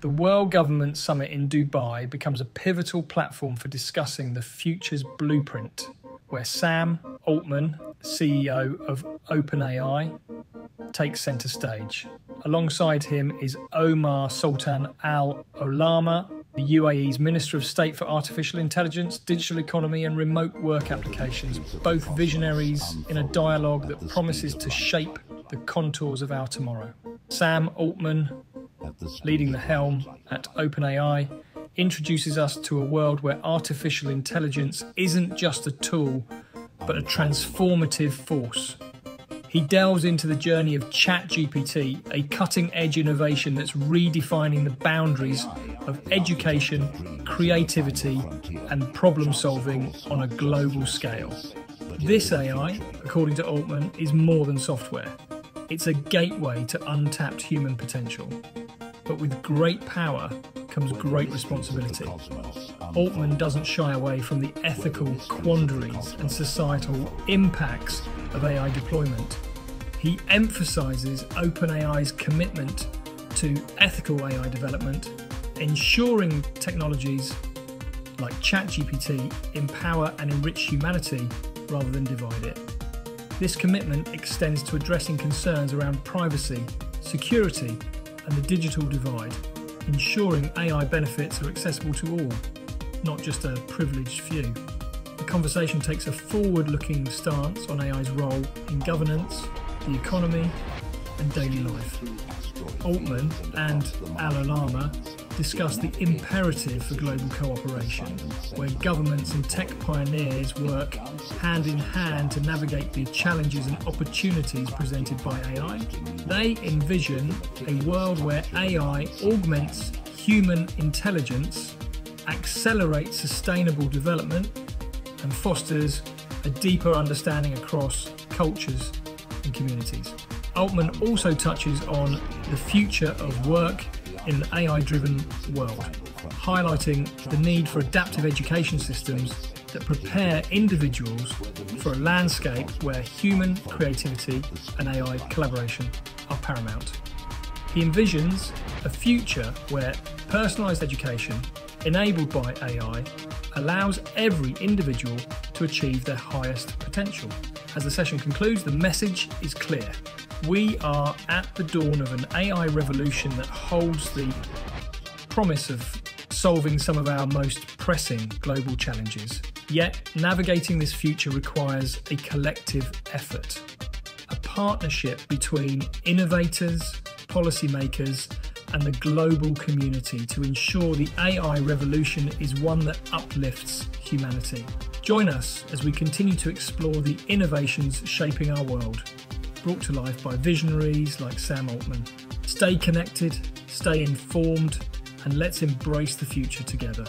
The World Government Summit in Dubai becomes a pivotal platform for discussing the future's blueprint, where Sam Altman, CEO of OpenAI, takes centre stage. Alongside him is Omar Sultan Al Olama, the UAE's Minister of State for Artificial Intelligence, Digital Economy and Remote Work Applications, both visionaries in a dialogue that promises to shape the contours of our tomorrow. Sam Altman, leading the helm at OpenAI, introduces us to a world where artificial intelligence isn't just a tool, but a transformative force he delves into the journey of ChatGPT, a cutting edge innovation that's redefining the boundaries of education, creativity, and problem solving on a global scale. This AI, according to Altman, is more than software. It's a gateway to untapped human potential. But with great power comes great responsibility. Altman doesn't shy away from the ethical quandaries and societal impacts of AI deployment. He emphasizes OpenAI's commitment to ethical AI development, ensuring technologies like ChatGPT empower and enrich humanity rather than divide it. This commitment extends to addressing concerns around privacy, security, and the digital divide, ensuring AI benefits are accessible to all, not just a privileged few. The conversation takes a forward looking stance on AI's role in governance, the economy, and daily life. Altman and Al Olama discuss the imperative for global cooperation, where governments and tech pioneers work hand in hand to navigate the challenges and opportunities presented by AI. They envision a world where AI augments human intelligence, accelerates sustainable development, and fosters a deeper understanding across cultures and communities. Altman also touches on the future of work in an AI driven world, highlighting the need for adaptive education systems that prepare individuals for a landscape where human creativity and AI collaboration are paramount. He envisions a future where personalised education enabled by AI allows every individual to achieve their highest potential. As the session concludes, the message is clear. We are at the dawn of an AI revolution that holds the promise of solving some of our most pressing global challenges. Yet, navigating this future requires a collective effort, a partnership between innovators, policymakers, and the global community to ensure the AI revolution is one that uplifts humanity. Join us as we continue to explore the innovations shaping our world, brought to life by visionaries like Sam Altman. Stay connected, stay informed, and let's embrace the future together.